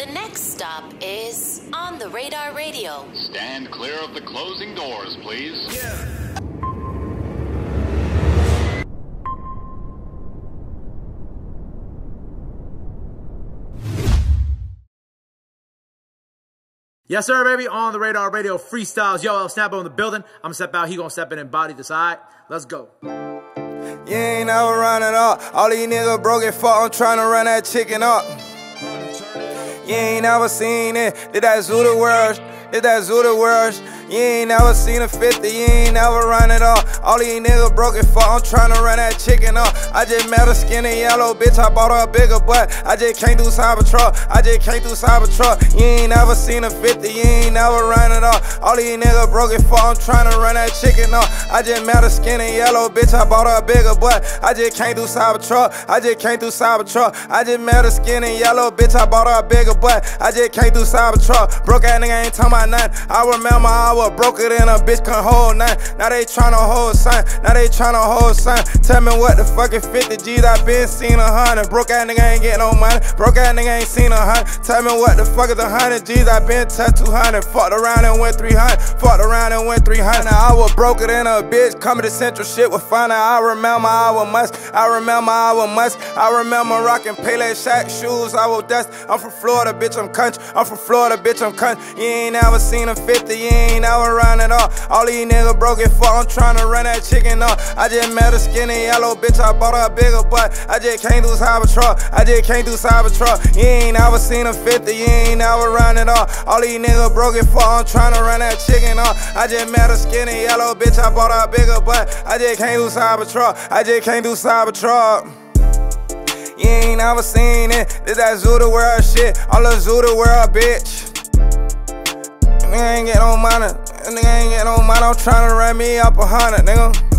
The next stop is On the Radar Radio. Stand clear of the closing doors, please. Yes, sir, baby. On the radar radio freestyles. Yo, El Snappo in the building. I'm gonna step out. He gonna step in and body the side. Let's go. You ain't never run it up. All these niggas broke and fuck. I'm trying to run that chicken up. You ain't never seen it. Did that the world? Did that Zuda world? You ain't never seen a 50, you ain't never run it up. All these niggas broke it fuck, I'm tryna run that chicken up. I just met a skinny yellow bitch, I bought her a bigger butt. I just can't do Cybertruck, I just can't do Cybertruck. You ain't never seen a 50, you ain't never run it up. All these niggas broke it fuck, I'm tryna run that chicken up. I just met a skinny yellow bitch, I bought her a bigger butt. I just can't do Cybertruck, I just can't do Cybertruck. I just met a skinny yellow bitch, I bought her a bigger butt. I just can't do Cybertruck. Broke ass nigga ain't talking about nothing. I remember I was broker than a bitch can hold none. Now they tryna hold sign. Now they tryna hold sign. Tell me what the fuck fucking 50 G's I been seen a hundred. Broke ass nigga ain't getting no money. Broke ass nigga ain't seen a hundred. Tell me what the fuck is a hundred G's I been touched 200. Fucked around and went 300. Fucked around and went 300. Now I was broker than a bitch. Coming to Central shit with fun. I remember I was musk. I remember I was musk. I remember rocking Pele Shack shoes. I was dust. I'm from Florida, bitch. I'm country. I'm from Florida, bitch. I'm country. You ain't never seen a 50. You ain't never run it off. All these niggas broke it fuck. I'm tryna run that chicken up. I just met a skinny yellow bitch. I bought her a bigger butt. I just can't do Cybertruck. I just can't do Cybertruck. You ain't never seen a 50. You ain't never run it off. All these niggas broke it fuck. I'm tryna run that chicken up. I just met a skinny yellow bitch. I bought her a bigger butt. I just can't do Cybertruck. I just can't do Cybertruck. You ain't never seen it. This that Zuda world shit. All the Zuda world, bitch. Nigga ain't get no money. Nigga ain't get no money. I'm tryna run me up a hundred, nigga.